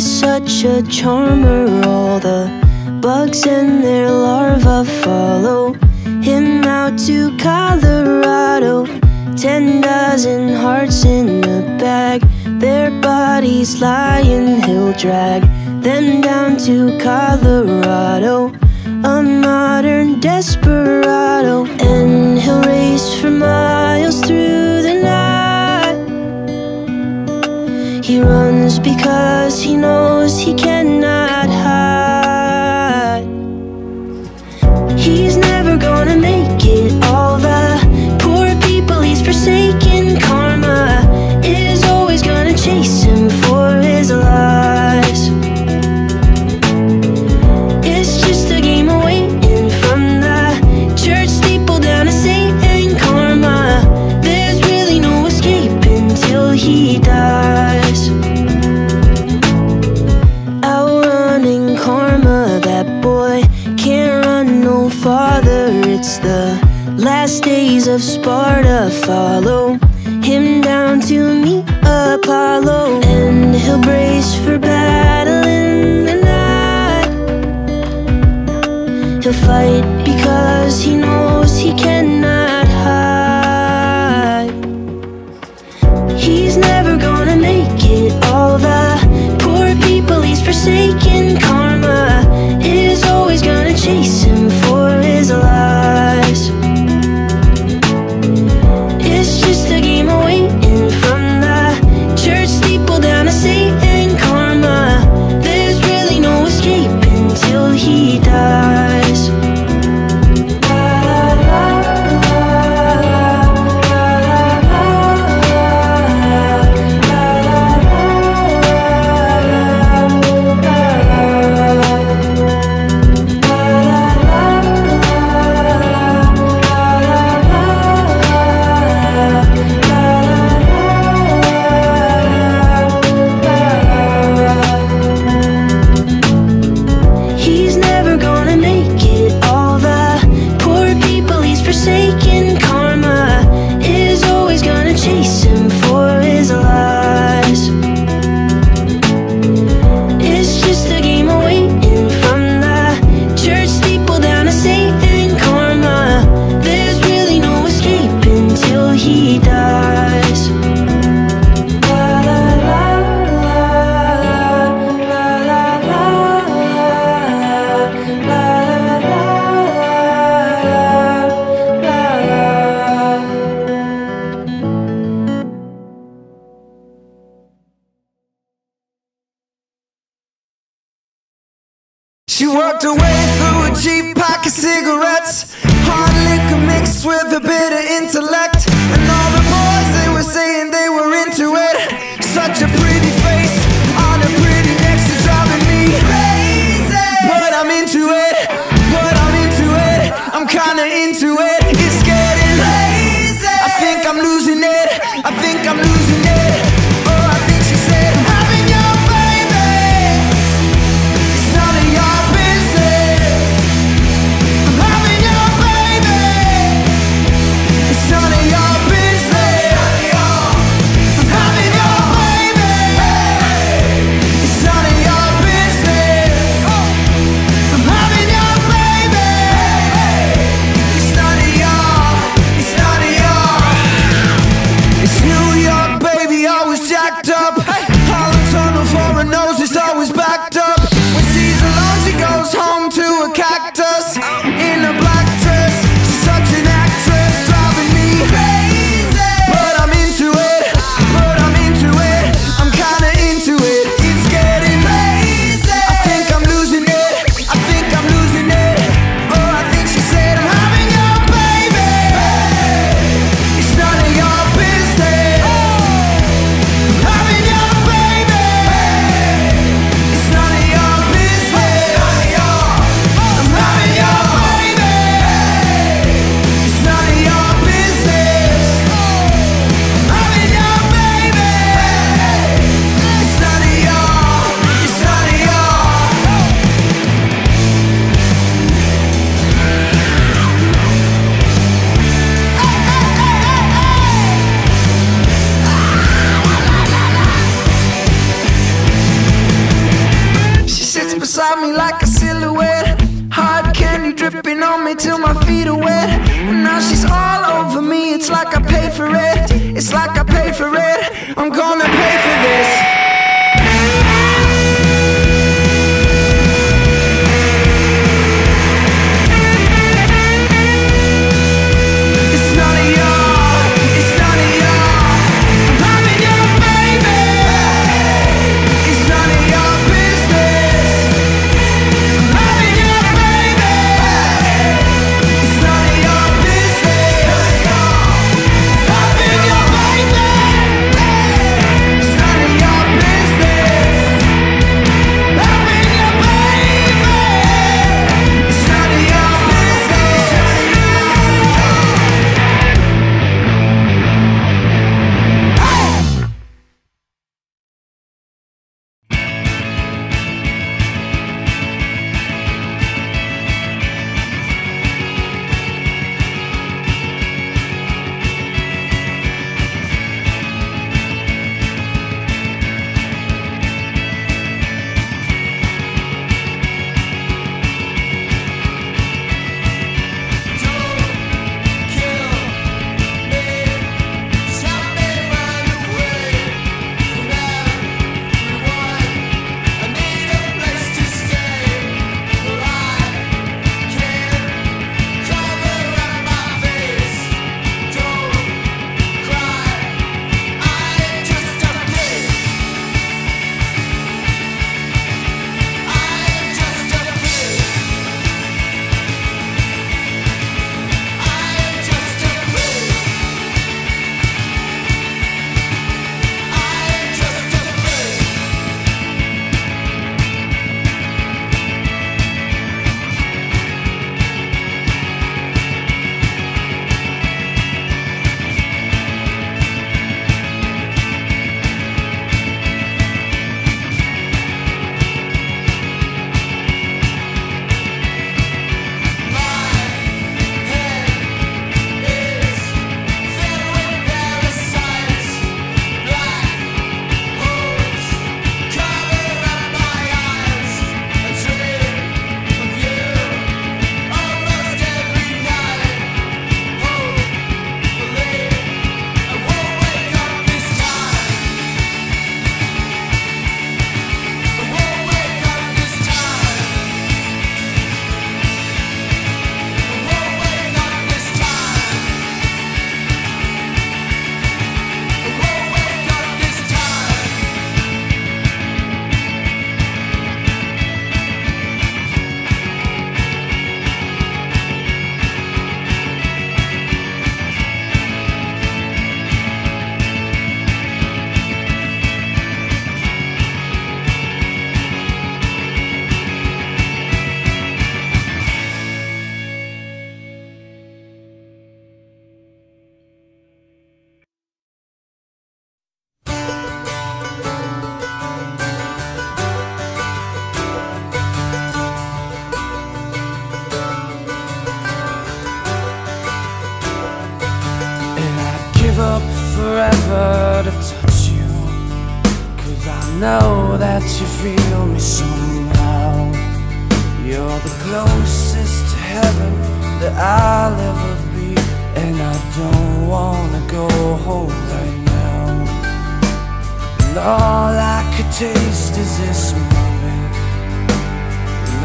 He's such a charmer, all the bugs and their larvae follow him out to Colorado. Ten dozen hearts in a bag, their bodies lying, he'll drag them down to Colorado. A modern desperado, and he'll race for miles through the night. He runs because he knows he cannot. She walked away through a cheap pack of cigarettes, hard liquor mixed with a bit of intellect, and all the boys they were saying they were into it. Such a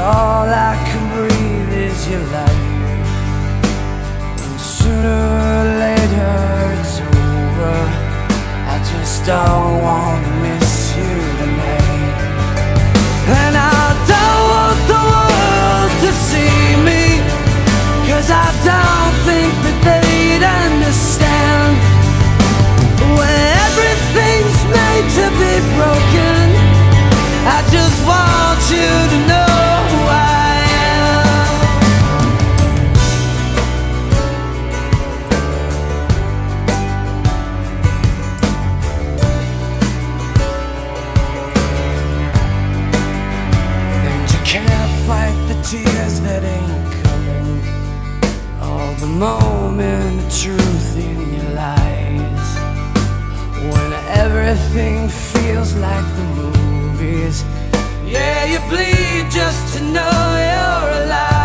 all I can breathe is your life. And sooner or later it's over. I just don't want to moment of truth in your lies. When everything feels like the movies. Yeah, you bleed just to know you're alive.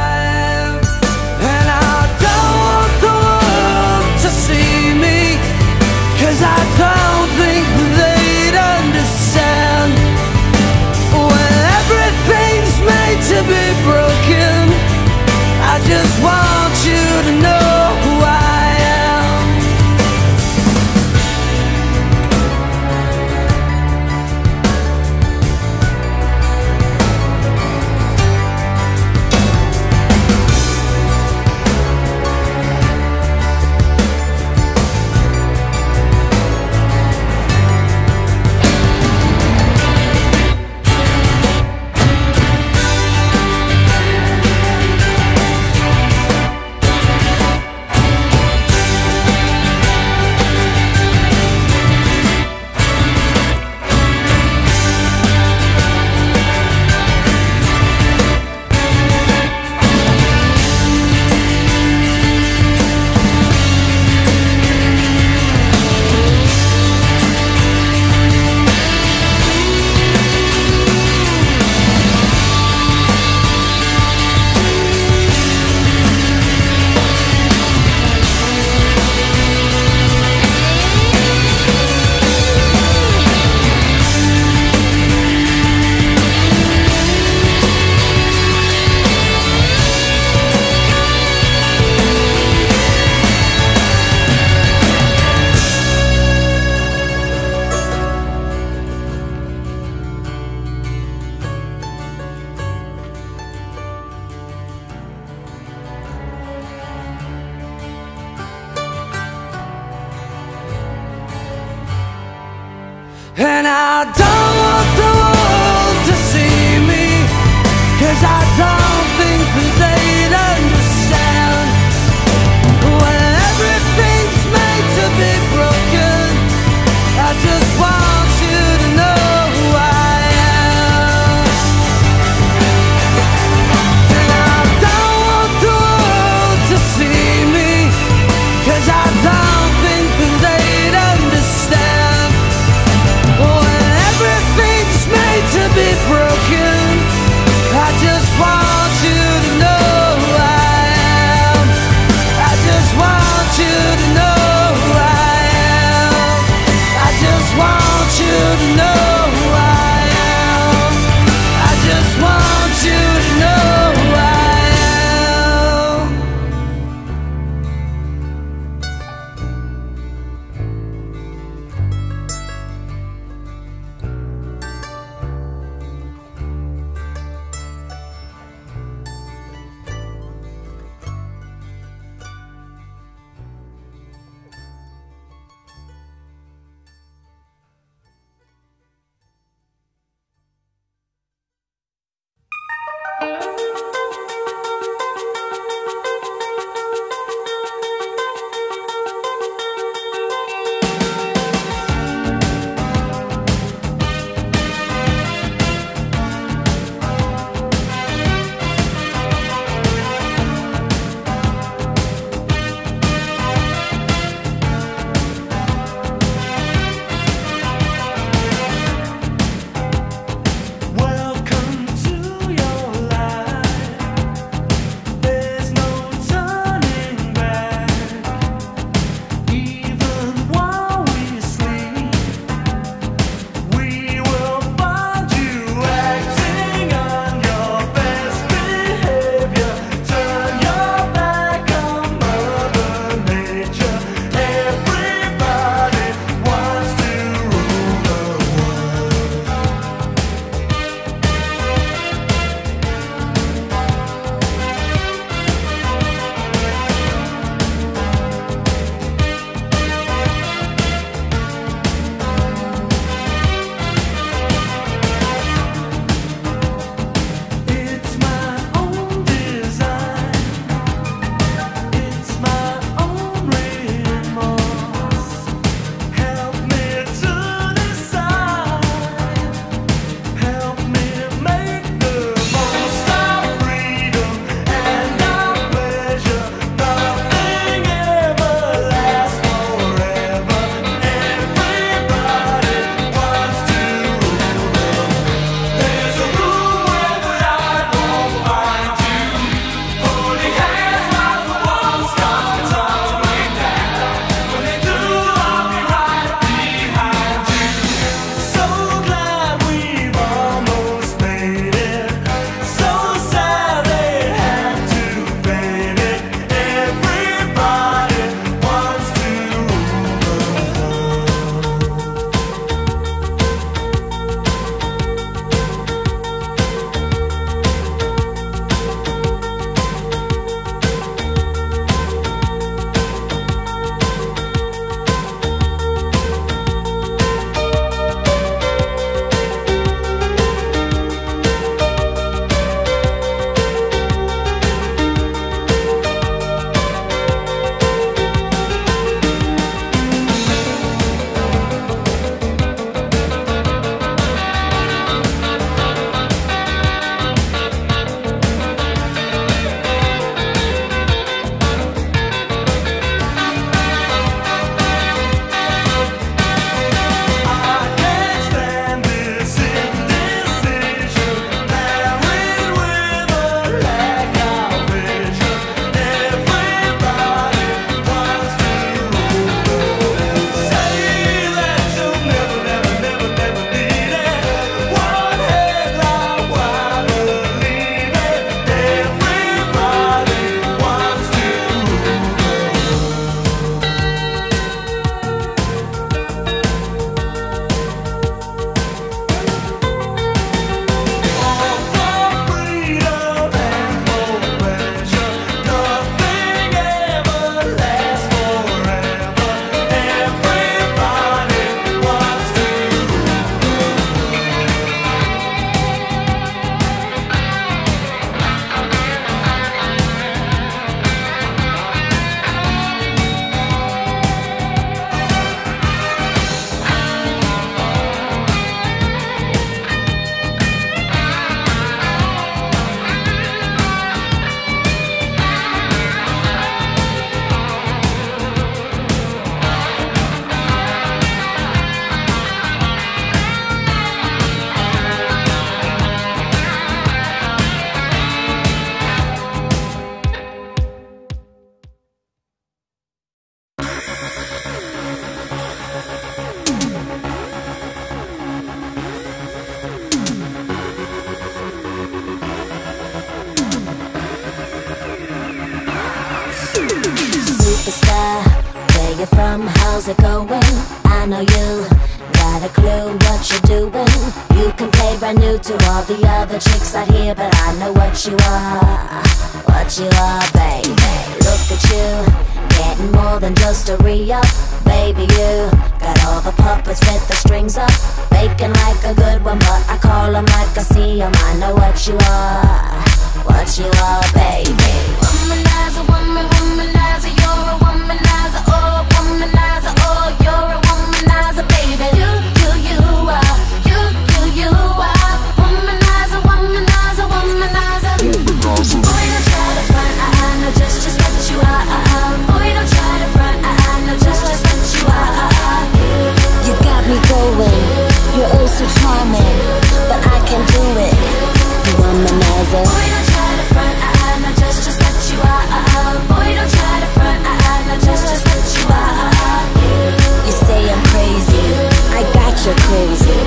you're crazy.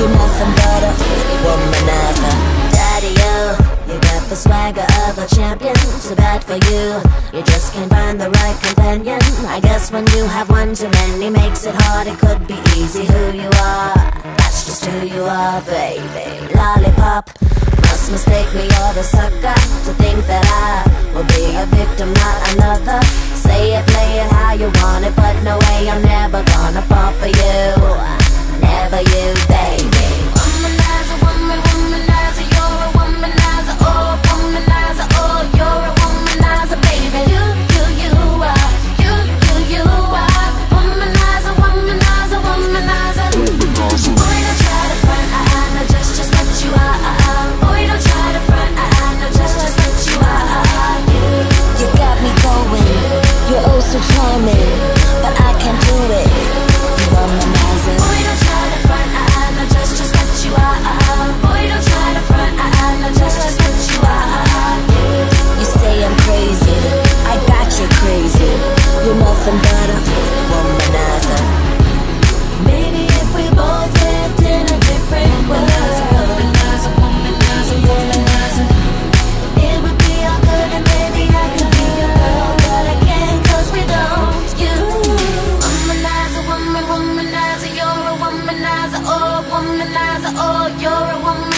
You're nothing but a womanizer. daddy O. you got the swagger of a champion. Too bad for you. You just can't find the right companion. I guess when you have one too many, makes it hard. It could be easy who you are. That's just who you are, baby. Lollipop. Must mistake me or the sucker to think that I will be a victim, not another. Say it, play it how you want it, but no way I'm never gonna fall for you whenever you bathe. lies, oh, you're a woman.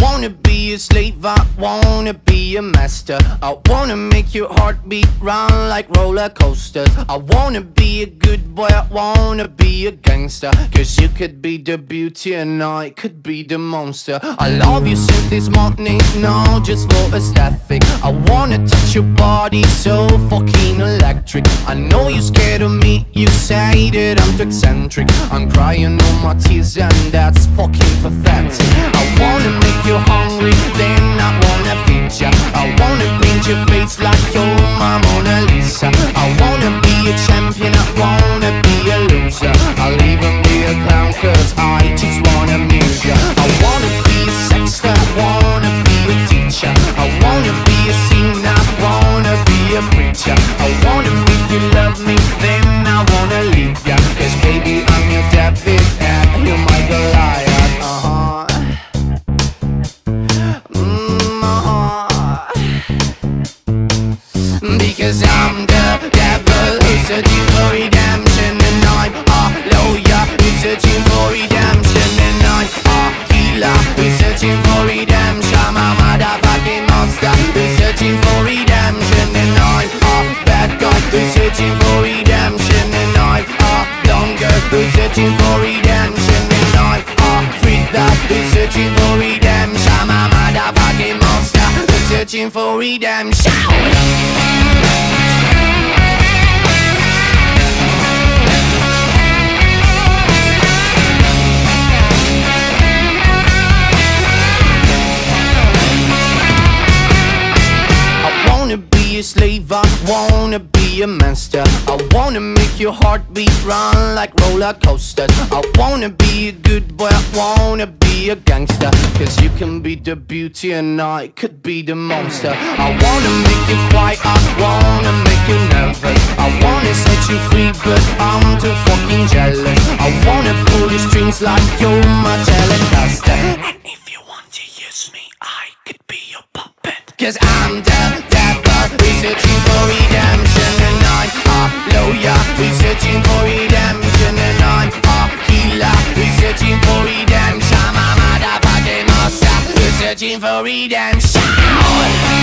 wanna be a slave, I wanna be a master. I wanna make your heart beat round like roller coasters. I wanna be a good boy, I wanna be a gangster. Cause you could be the beauty and I could be the monster. I love you since this morning, no, just for aesthetic. I wanna touch your body so fucking electric. I know you're scared of me, you say that I'm too eccentric. I'm crying all my tears and that's fucking pathetic. I wanna make you're hungry Then I wanna feed ya. I wanna paint your face like your Mona Lisa. I wanna be searching for redemption And I am afraid that is searching for redemption? I'm a motherfucking monster Searching for redemption. A master. I wanna make your heartbeat run like roller coasters. I wanna be a good boy, I wanna be a gangster. Cause you can be the beauty and I could be the monster. I wanna make you quiet, I wanna make you nervous. I wanna set you free but I'm too fucking jealous. I wanna pull the strings like you're my telecaster. And if you want to use me, I could be your puppet. Cause I'm the we're searching for redemption lawyer We're searching for redemption and I'm a healer. We're searching for redemption. A motherfucking monster We're searching for redemption